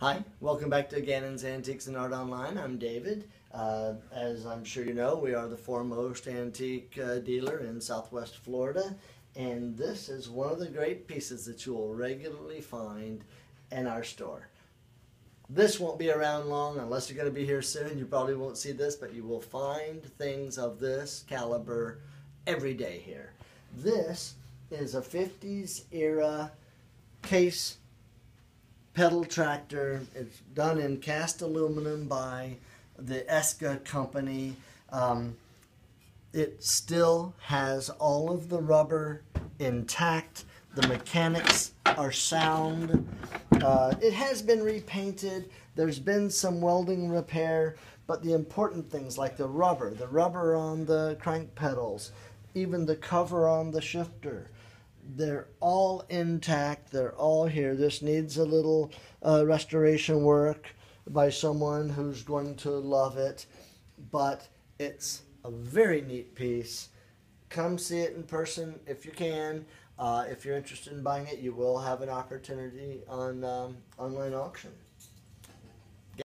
Hi, welcome back to Gannon's Antiques and Art Online. I'm David. Uh, as I'm sure you know, we are the foremost antique uh, dealer in Southwest Florida, and this is one of the great pieces that you will regularly find in our store. This won't be around long unless you're going to be here soon. You probably won't see this, but you will find things of this caliber every day here. This is a 50s era case pedal tractor. It's done in cast aluminum by the Eska company. Um, it still has all of the rubber intact. The mechanics are sound. Uh, it has been repainted. There's been some welding repair, but the important things like the rubber, the rubber on the crank pedals, even the cover on the shifter, they're all intact. They're all here. This needs a little uh, restoration work by someone who's going to love it, but it's a very neat piece. Come see it in person if you can. Uh, if you're interested in buying it, you will have an opportunity on um, online auction.